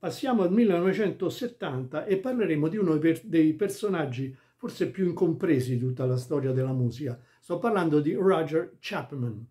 Passiamo al 1970 e parleremo di uno dei personaggi forse più incompresi di tutta la storia della musica. Sto parlando di Roger Chapman.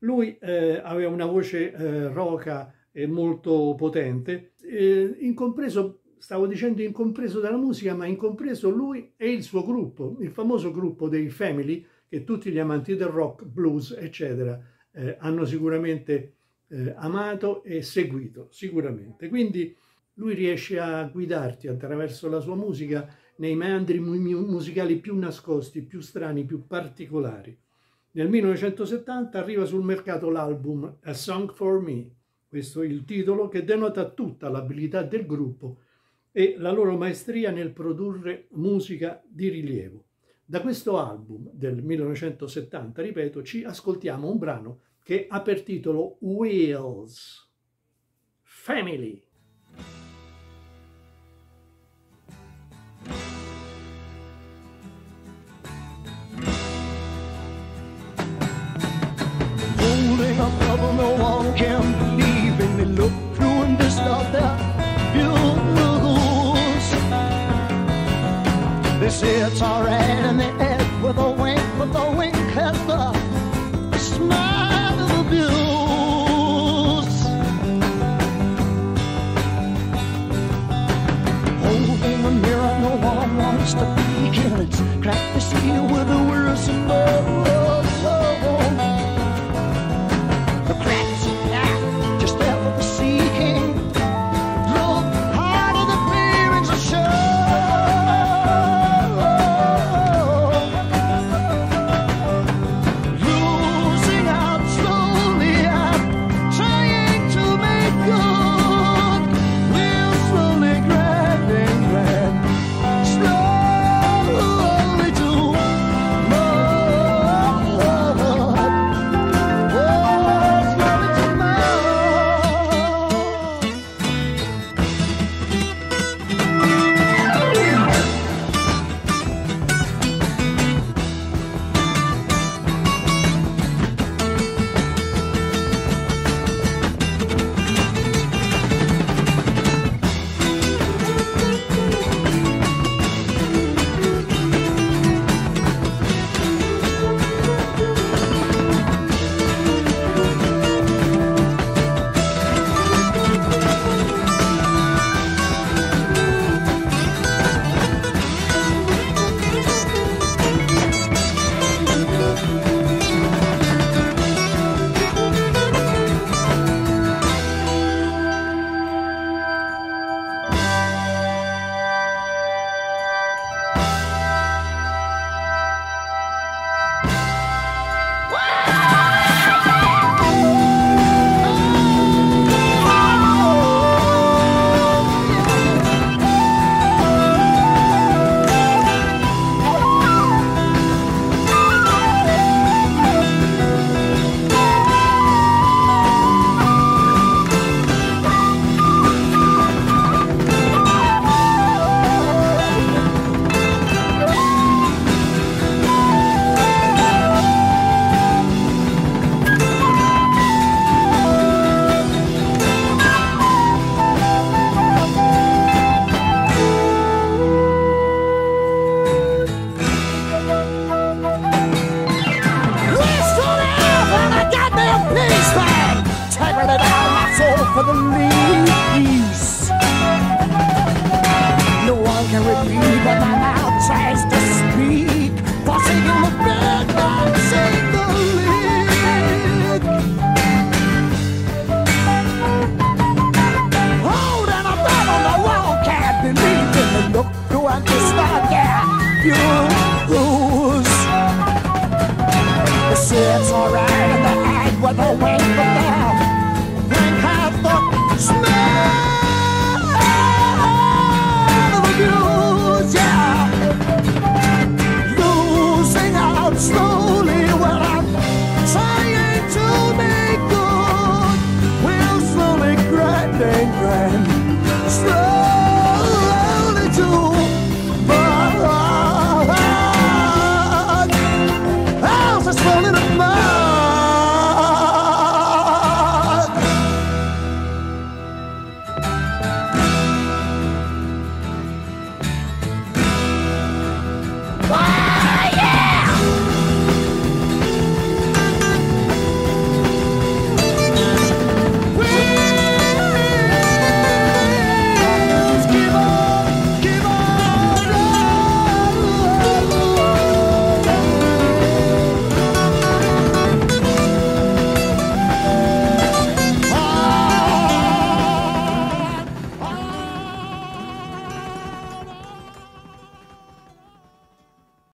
Lui eh, aveva una voce eh, roca e molto potente, eh, incompreso, stavo dicendo incompreso dalla musica, ma incompreso lui e il suo gruppo, il famoso gruppo dei Family, che tutti gli amanti del rock, blues, eccetera, eh, hanno sicuramente eh, amato e seguito, sicuramente. Quindi lui riesce a guidarti attraverso la sua musica nei meandri musicali più nascosti, più strani, più particolari. Nel 1970 arriva sul mercato l'album A Song for Me, questo è il titolo che denota tutta l'abilità del gruppo e la loro maestria nel produrre musica di rilievo. Da questo album del 1970, ripeto, ci ascoltiamo un brano che ha per titolo Wheels Family. It's alright in the air with a wink, with a wink has the smile of abuse. Holding a mirror, no one wants to be It's crack the see with a whirring a for the peace. No one can repeat what my mouth tries to speak. Passing in the bed, I'm the lead. Holding a bat on the wall, can't believe in the look to understand. Yeah, you lose. It's alright, and the act with the something grand.